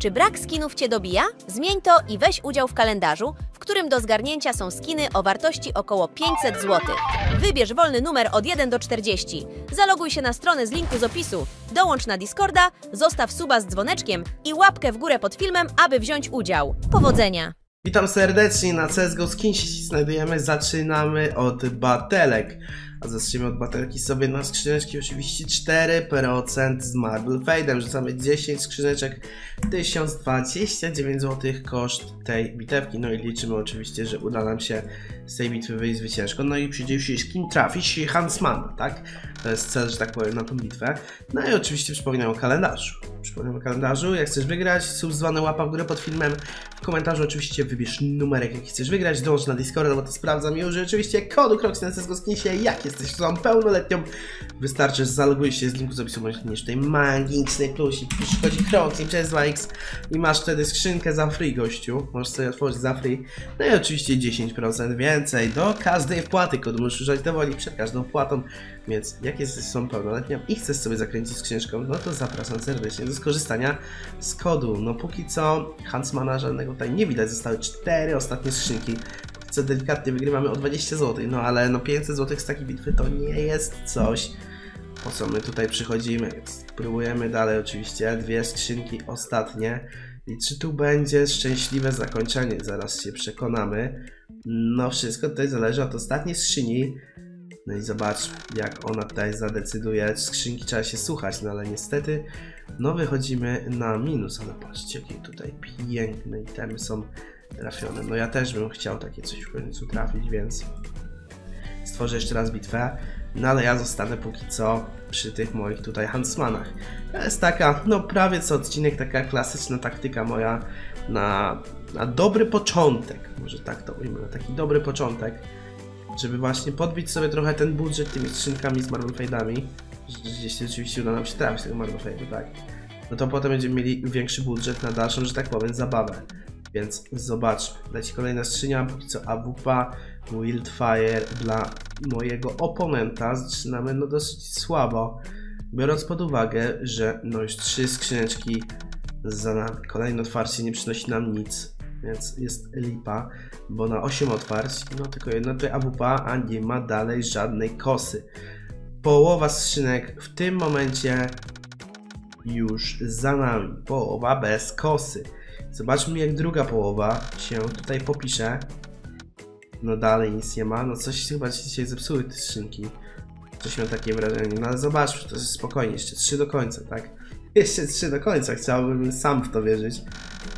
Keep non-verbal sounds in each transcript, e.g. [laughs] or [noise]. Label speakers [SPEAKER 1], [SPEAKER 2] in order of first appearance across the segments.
[SPEAKER 1] Czy brak skinów Cię dobija? Zmień to i weź udział w kalendarzu, w którym do zgarnięcia są skiny o wartości około 500 zł. Wybierz wolny numer od 1 do 40. Zaloguj się na stronę z linku z opisu, dołącz na Discorda, zostaw suba z dzwoneczkiem i łapkę w górę pod filmem, aby wziąć udział. Powodzenia!
[SPEAKER 2] Witam serdecznie na CSGO Skin się dziś znajdujemy, zaczynamy od batelek. A zaczniemy od batelki sobie na skrzyneczki, oczywiście 4% z Marble Fade'em. Rzucamy 10 skrzyneczek, 1029 zł koszt tej bitewki. No i liczymy oczywiście, że uda nam się z tej bitwy wyjść zwyciężką. No i przede wszystkim trafić Hansmana, tak? To jest cel, że tak powiem, na tą bitwę. No i oczywiście przypominam o kalendarzu. Przypominam o kalendarzu, jak chcesz wygrać, sub zwany łapa w górę pod filmem. W komentarzu oczywiście wybierz numerek, jaki chcesz wygrać, dołącz na Discorda, bo to sprawdzam użyj oczywiście kodu Crocs na CSGO Skinsie, jak jesteś osobą pełnoletnią. Wystarczy, że zalogujesz się z linku z opisu, bądź klikniesz tutaj magiczny plusik, przychodzi Crocs i przez 2x i masz wtedy skrzynkę za free, gościu. Możesz sobie otworzyć za free. No i oczywiście 10% więcej do każdej wpłaty, kod musisz używać do woli przed każdą wpłatą. Więc jak jesteś osobą pełnoletnią i chcesz sobie zakręcić skrzyneczką, no to zapraszam serdecznie do skorzystania z kodu. No póki co Hansmana żadnego tutaj nie widać, zostały cztery ostatnie skrzynki. Co delikatnie wygrywamy o 20 zł, no ale no 500 zł z takiej bitwy to nie jest coś, po co my tutaj przychodzimy, więc próbujemy dalej oczywiście, dwie skrzynki ostatnie. I czy tu będzie szczęśliwe zakończenie, zaraz się przekonamy. No wszystko tutaj zależy od ostatniej skrzyni. No i zobaczmy, jak ona tutaj zadecyduje. Skrzynki trzeba się słuchać, no ale niestety, no wychodzimy na minus. Ale patrzcie, jakie tutaj piękne itemy są trafione. No ja też bym chciał takie coś w końcu trafić, więc stworzę jeszcze raz bitwę. No ale ja zostanę póki co przy tych moich tutaj Huntsmanach. To jest taka, no prawie co odcinek, taka klasyczna taktyka moja na, na dobry początek. Może tak to ujmę, na taki dobry początek żeby właśnie podbić sobie trochę ten budżet tymi skrzynkami z Marble Fade'ami, jeśli oczywiście uda nam się trafić tego Marble Fade'u, tak, no to potem będziemy mieli większy budżet na dalszą, że tak powiem, zabawę. Więc zobaczmy. Leci kolejna skrzynia, póki co AWP, Wildfire dla mojego oponenta. Zaczynamy no dosyć słabo, biorąc pod uwagę, że no już trzy skrzyneczki za nami. Kolejne otwarcie nie przynosi nam nic więc jest lipa, bo na 8 otwarć, no tylko jedno tutaj AWP, a nie ma dalej żadnej kosy. Połowa skrzynek w tym momencie już za nami, połowa bez kosy. Zobaczmy jak druga połowa się tutaj popisze. No dalej nic nie ma, no coś chyba dzisiaj zepsuły te skrzynki. Coś mam takie wrażenie, no ale zobaczmy, to jest spokojnie, jeszcze 3 do końca, tak? [laughs] Jeszcze 3 do końca, chciałbym sam w to wierzyć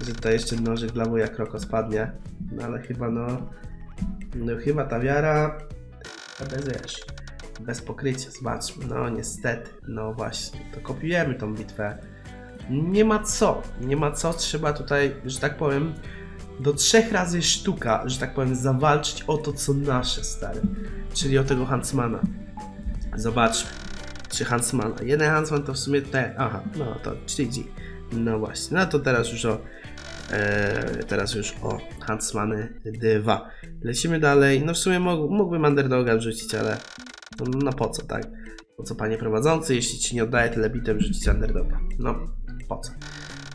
[SPEAKER 2] że to jeszcze nożyk dla wuja kroko spadnie. No ale chyba no... No chyba ta wiara... Bez wiesz, bez pokrycia, zobaczmy. No niestety, no właśnie, to kopiujemy tą bitwę. Nie ma co, nie ma co, trzeba tutaj, że tak powiem, do trzech razy sztuka, że tak powiem, zawalczyć o to, co nasze, stary. Czyli o tego Hansmana. Zobaczmy. Czy Hansmana. Jeden Hansman to w sumie te... Aha, no to GG. No właśnie, no to teraz już o E, teraz już o Huntsmany 2. Lecimy dalej. No w sumie mógł, mógłbym underdoga wrzucić, ale no, no po co, tak? Po co panie prowadzący, jeśli ci nie oddaje tyle bitem, wrzucić underdoga? No, po co?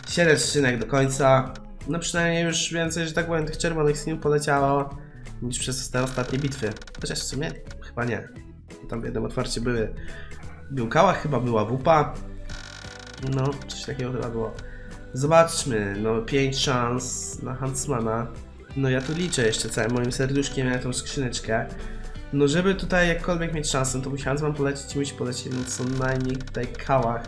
[SPEAKER 2] 7 skrzynek do końca. No przynajmniej już więcej, że tak powiem, tych czerwonych skin poleciało niż przez te ostatnie bitwy. Chociaż w sumie chyba nie. Tam w jednym otwarcie były był kałach, chyba była wupa. No, coś takiego chyba było. Zobaczmy, no 5 szans na Huntsmana. No ja tu liczę jeszcze całym moim serduszkiem na tą skrzyneczkę. No żeby tutaj jakkolwiek mieć szansę, to musi Huntsman polecieć i musi polecieć no co najmniej tutaj kałach.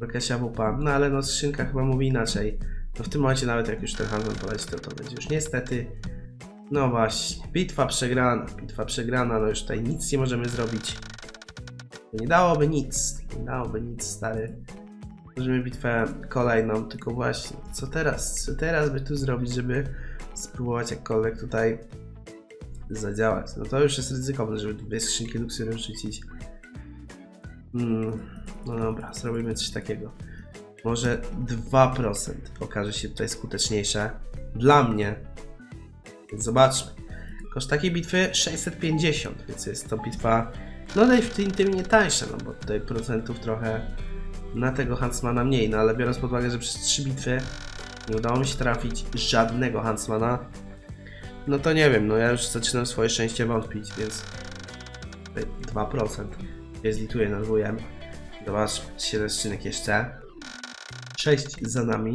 [SPEAKER 2] Jakaś AWP. No ale no skrzynka chyba mówi inaczej. No w tym momencie nawet jak już ten Huntsman poleci, to to będzie już niestety. No właśnie, bitwa przegrana, bitwa przegrana, no już tutaj nic nie możemy zrobić. Nie dałoby nic, nie dałoby nic stary. Możemy bitwę kolejną, tylko właśnie, co teraz? Co teraz by tu zrobić, żeby spróbować jakkolwiek tutaj zadziałać? No to już jest ryzykowne, żeby dwie skrzynki luksury wrzucić. Hmm, no dobra, zrobimy coś takiego. Może 2% okaże się tutaj skuteczniejsze. Dla mnie. Więc zobaczmy. Koszt takiej bitwy 650, więc jest to bitwa no definitywnie tańsza, no bo tutaj procentów trochę na tego Huntsmana mniej, no ale biorąc pod uwagę, że przez trzy bitwy Nie udało mi się trafić żadnego Huntsmana. No to nie wiem, no ja już zaczynam swoje szczęście wątpić, więc... tutaj 2%. Ja zlituję na dwójem. Zobacz, 7 skrzynek jeszcze. 6 za nami.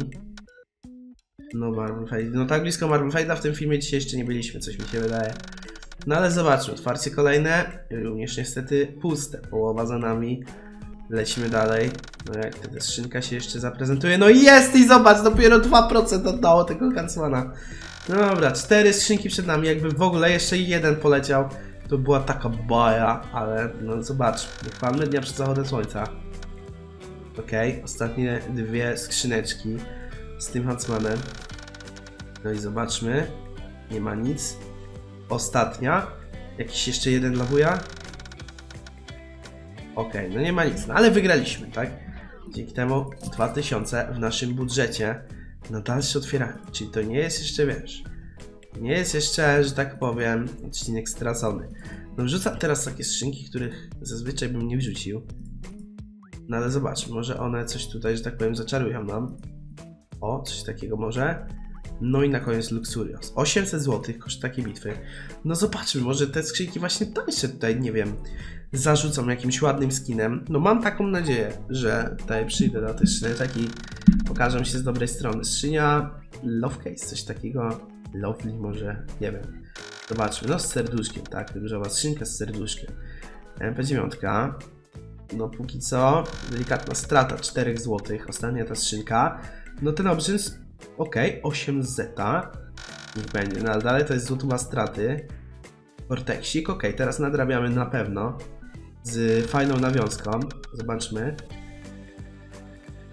[SPEAKER 2] No Marble Fade. No tak blisko Marble Fade'a w tym filmie dzisiaj jeszcze nie byliśmy, coś mi się wydaje. No ale zobaczmy, otwarcie kolejne. Również niestety puste. Połowa za nami. Lecimy dalej. No jak wtedy skrzynka się jeszcze zaprezentuje. No jest i zobacz, dopiero 2% oddało tego kancmana. No dobra, cztery skrzynki przed nami. Jakby w ogóle jeszcze jeden poleciał, to była taka baja, ale no zobacz. Chwalmy dnia przed zachodem słońca. Okej, ostatnie dwie skrzyneczki z tym Huntsmanem. No i zobaczmy. Nie ma nic. Ostatnia. Jakiś jeszcze jeden dla wuja. Okej, no nie ma nic, no ale wygraliśmy, tak? Dzięki temu 2000 w naszym budżecie na dalsze otwieranie. Czyli to nie jest jeszcze, wiesz, nie jest jeszcze, że tak powiem, odcinek stracony. No wrzucam teraz takie skrzynki, których zazwyczaj bym nie wrzucił. No ale zobacz, może one coś tutaj, że tak powiem, zaczarują nam. O, coś takiego może. No i na koniec Luxurious. 800 zł koszt takiej bitwy. No zobaczmy, może te skrzynki właśnie tańsze tutaj, nie wiem, zarzucą jakimś ładnym skinem. No mam taką nadzieję, że tutaj przyjdę do tych skrzynek i pokażę się z dobrej strony. Skrzynia Love Case, coś takiego. Lovely może, nie wiem. Zobaczmy, no z serduszkiem, tak, różowa skrzynka z serduszkiem. MP9. No póki co, delikatna strata 4 zł. Ostatnia ta skrzynka. No ten obrzyn, ok, 8 zeta. Niech będzie, no ale dalej to jest złotówa straty. Vortexik, ok, teraz nadrabiamy na pewno z fajną nawiązką. Zobaczmy.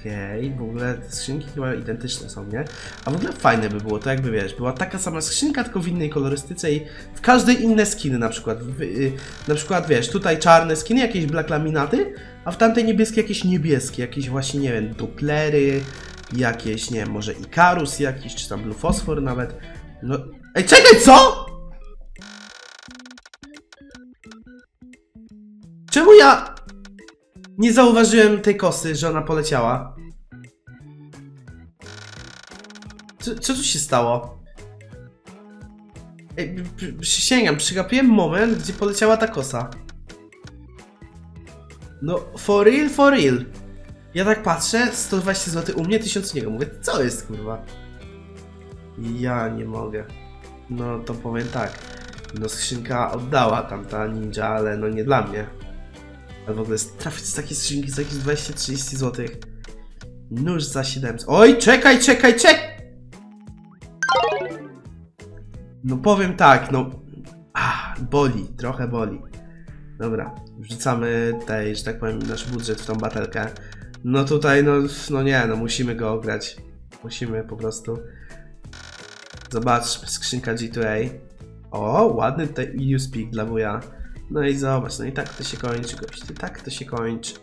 [SPEAKER 2] Okej, w ogóle skrzynki chyba identyczne są, nie? A w ogóle fajne by było to, jakby wiesz, była taka sama skrzynka, tylko w innej kolorystyce i w każdej inne skiny na przykład. W, y, na przykład, wiesz, tutaj czarne skiny, jakieś black laminaty, a w tamtej niebieskie jakieś niebieskie, jakieś właśnie, nie wiem, duplery, jakieś, nie wiem, może Ikarus jakiś, czy tam Blue Phosphor nawet. No, ej, czekaj, co?! Czemu ja nie zauważyłem tej kosy, że ona poleciała? Co, co tu się stało? Ej, przysięgam, przegapiłem moment, gdzie poleciała ta kosa. No, for real, for real. Ja tak patrzę, 120 zł u mnie, 1000 u niego. Mówię, co jest kurwa? Ja nie mogę. No to powiem tak. No skrzynka oddała tamta ninja, ale no nie dla mnie. W ogóle trafić z takiej skrzynki za jakieś 20-30 zł. Nóż za 700. Oj, czekaj, czekaj, czek! No powiem tak, no. Boli, trochę boli. Dobra, wrzucamy tutaj, że tak powiem, nasz budżet w tą batelkę. No tutaj, no, no nie, no musimy go ograć. Musimy po prostu. Zobacz, skrzynka G2A. O, ładny tutaj Newspeak dla wuja. No i zobacz, no i tak to się kończy, gości. Tak to się kończy.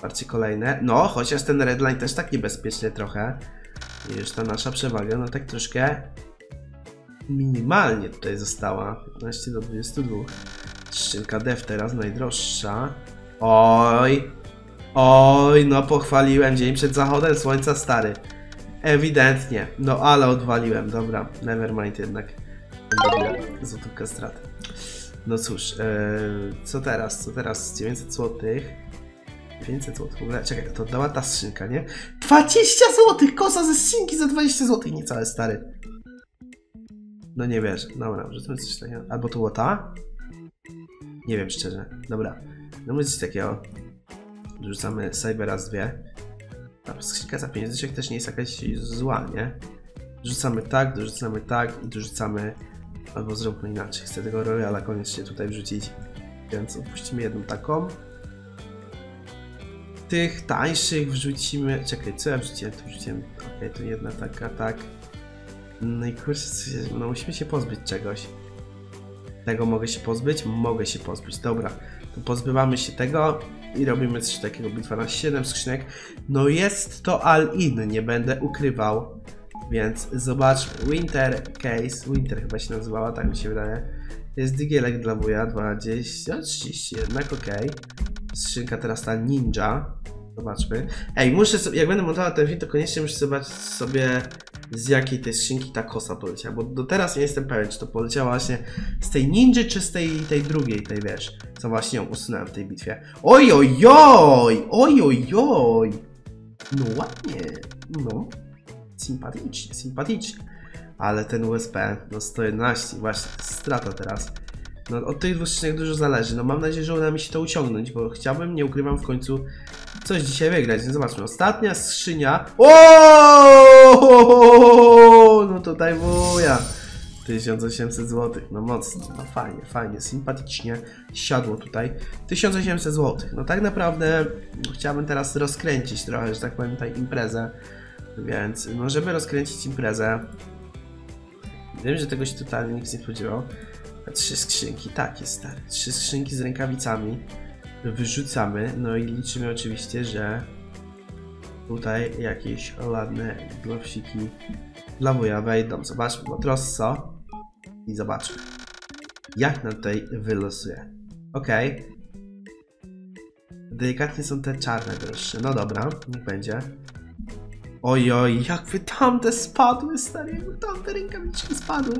[SPEAKER 2] Parcie kolejne. No, chociaż ten redline też tak niebezpiecznie trochę. I już ta nasza przewaga, no tak troszkę minimalnie tutaj została. 15 do 22. Szczynka dev teraz najdroższa. Oj. Oj, no pochwaliłem dzień przed zachodem słońca stary. Ewidentnie. No ale odwaliłem, dobra. Nevermind jednak. Złotówka straty. No cóż, e, co teraz? Co teraz? 900 zł. 900 zł w ogóle. Czekaj, to dała ta skrzynka, nie? 20 zł! Kosa ze skrzynki za 20 zł, niecałe stary. No nie wierzę. Dobra, rzucamy coś takiego. Albo to była ta? Nie wiem szczerze. Dobra. No my coś takiego. Rzucamy Cybera z dwie. Ta skrzynka za 5 dyszek też nie jest jakaś zła, nie? Rzucamy tak, dorzucamy tak i dorzucamy Albo zróbmy inaczej. Chcę tego Royala koniecznie tutaj wrzucić. Więc opuścimy jedną taką. Tych tańszych wrzucimy. Czekaj, co ja wrzuciłem? Tu wrzuciłem. Okej, tu jedna taka, tak. No i kurczę, no musimy się pozbyć czegoś. Tego mogę się pozbyć? Mogę się pozbyć. Dobra, to pozbywamy się tego i robimy coś takiego. Bitwa na 7 skrzynek. No jest to all-in, nie będę ukrywał. Więc zobaczmy. Winter Case. Winter chyba się nazywała, tak mi się wydaje. Jest digielek dla wuja. 20, 30 jednak, ok. Skrzynka teraz ta ninja. Zobaczmy. Ej, muszę sobie, jak będę montował ten film, to koniecznie muszę zobaczyć sobie z jakiej tej skrzynki ta kosa poleciała, bo do teraz nie jestem pewien, czy to poleciała właśnie z tej ninja, czy z tej, tej drugiej, tej wiesz, co właśnie ją usunąłem w tej bitwie. Oj, oj, oj, oj, oj, oj. No ładnie, no, sympatycznie, sympatycznie. Ale ten USB, no 111, właśnie, strata teraz. No od tych dwóch skrzynek dużo zależy, no mam nadzieję, że uda mi się to uciągnąć, bo chciałbym, nie ukrywam, w końcu coś dzisiaj wygrać. No zobaczmy, ostatnia skrzynia. O! No tutaj wuja. 1800 zł, no mocno, no fajnie, fajnie, sympatycznie siadło tutaj. 1800 zł, no tak naprawdę chciałbym teraz rozkręcić trochę, że tak powiem, tutaj imprezę. Więc, żeby rozkręcić imprezę, wiem, że tego się totalnie nikt nie spodziewał. Trzy skrzynki, tak jest stary, trzy skrzynki z rękawicami wyrzucamy, no i liczymy oczywiście, że tutaj jakieś ładne glowsiki dla wuja wejdą. Zobaczmy, bo trosso i zobaczmy, jak nam tutaj wylosuje. Ok. Delikatnie są te czarne droższe. No dobra, niech będzie. Oj, oj, jakby tamte spadły, stary, jakby tamte rękawiczki spadły.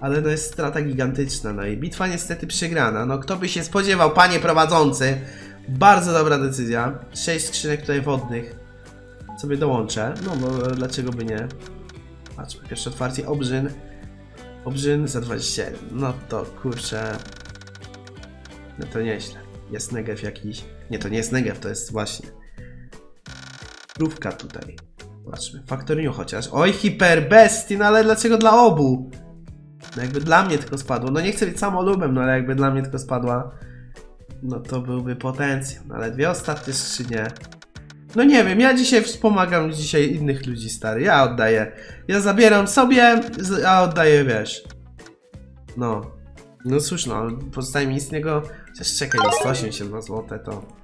[SPEAKER 2] Ale to jest strata gigantyczna, no i bitwa niestety przegrana. No kto by się spodziewał, panie prowadzący. Bardzo dobra decyzja. Sześć skrzynek tutaj wodnych. Sobie dołączę. No bo dlaczego by nie? Patrzmy, pierwsze otwarcie obrzyn. Obrzyn za 21. No to kurczę. No to nieźle. Jest negew jakiś. Nie, to nie jest negew, to jest właśnie. Rówka tutaj. Zobaczmy. Faktoriniu chociaż. Oj, hiperbestii, no ale dlaczego dla obu? No jakby dla mnie tylko spadło. No nie chcę być samolubem, no ale jakby dla mnie tylko spadła. No to byłby potencjał. No ale dwie ostatnie skrzynie. No nie wiem, ja dzisiaj wspomagam dzisiaj innych ludzi, stary. Ja oddaję. Ja zabieram sobie, a oddaję, wiesz. No. No cóż, no, pozostaje mi nic innego. Chociaż czekaj, no 182 zł to...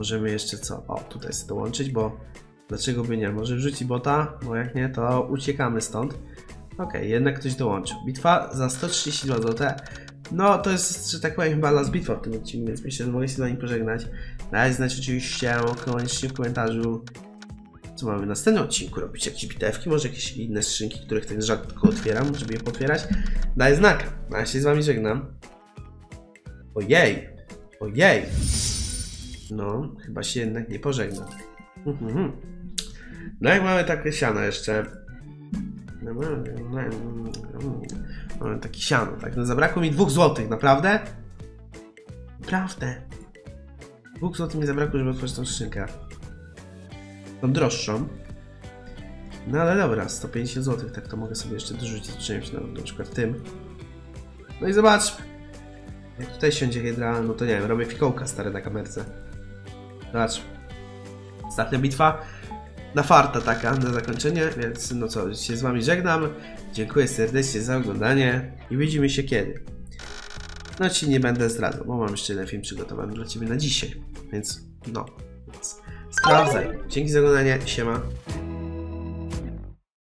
[SPEAKER 2] Możemy jeszcze co? O, tutaj sobie dołączyć, bo... Dlaczego by nie? Może wrzuci bota? Bo jak nie, to uciekamy stąd. Okej, jednak ktoś dołączył. Bitwa za 132 zł. No, to jest, że tak powiem, chyba bitwa w tym odcinku, więc myślę, że mogę się z wami pożegnać. Dajcie znać oczywiście koniecznie w komentarzu, co mamy w następnym odcinku robić. Jakieś bitewki, może jakieś inne skrzynki, których tak rzadko otwieram, żeby je potwierać. Daj znak. A ja się z wami żegnam. Ojej. Ojej. No, chyba się jednak nie pożegnam. Mhm. No jak mamy takie siano jeszcze. No, no, no, Mamy taki siano, tak? No zabrakło mi dwóch złotych, naprawdę? Naprawdę. Dwóch złotych mi zabrakło, żeby otworzyć tą skrzynkę. Tą droższą. No ale dobra, 150 złotych, tak to mogę sobie jeszcze dorzucić czymś, no, na przykład tym. No i zobaczmy. Jak tutaj siądzie hydra, no to nie wiem, robię fikołka stare na kamerce. Zobacz. Ostatnia bitwa na farta taka na zakończenie, więc no co, się z wami żegnam. Dziękuję serdecznie za oglądanie i widzimy się kiedy. No ci nie będę zdradzał, bo mam jeszcze jeden film przygotowany dla ciebie na dzisiaj, więc no, więc sprawdzaj. Dzięki za oglądanie, siema.